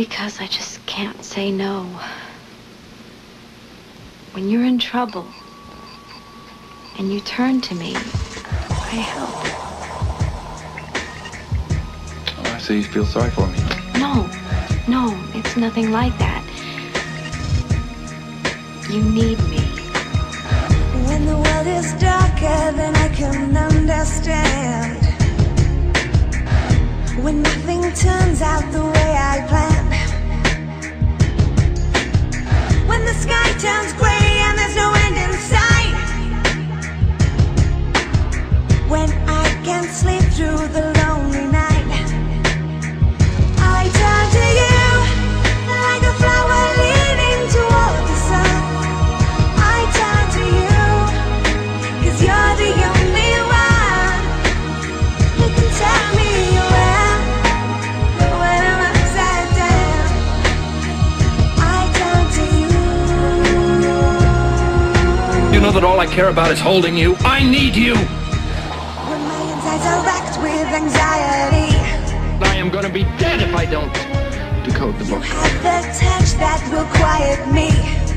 because I just can't say no. When you're in trouble and you turn to me, I help. Oh, I see you feel sorry for me. No, no, it's nothing like that. You need me. When the world is darker than I can understand. When nothing turns out the way I planned. Sleep through the lonely night. I turn to you like a flower leaning toward the sun. I turn to you're the only one can me when I'm upside down. I turn to you. You know that all I care about is holding you. I need you. Racked with anxiety, I am gonna be dead if I don't decode the you book. have the touch that will quiet me.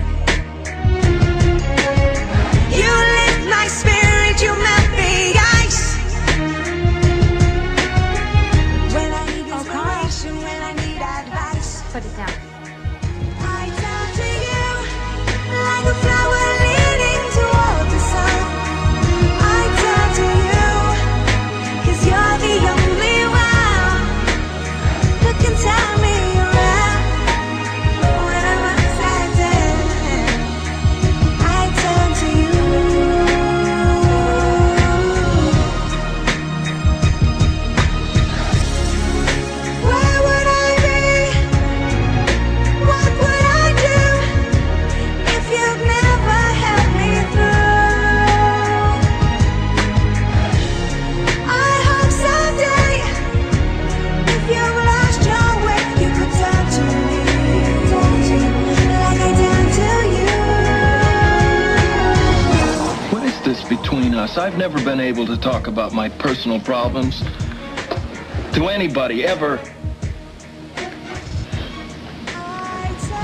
I've never been able to talk about my personal problems to anybody ever.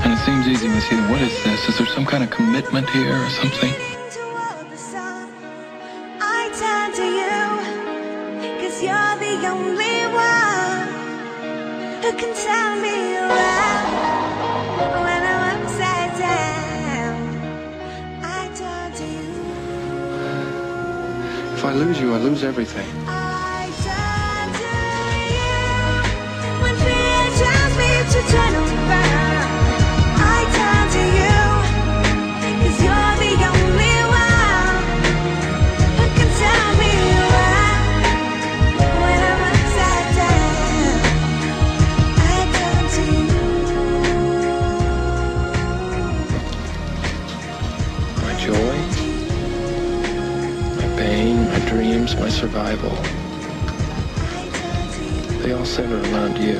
And it seems easy with you. What is this? Is there some kind of commitment here or something? Can turn me If I lose you, I lose everything. I turn to you when fear tells me to turn around. I turn to you 'cause you're the only one who can turn me around when I'm upside down. I turn to you. My joy, my pain, my dreams, my survival. They all center around you.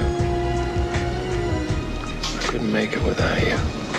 I couldn't make it without you.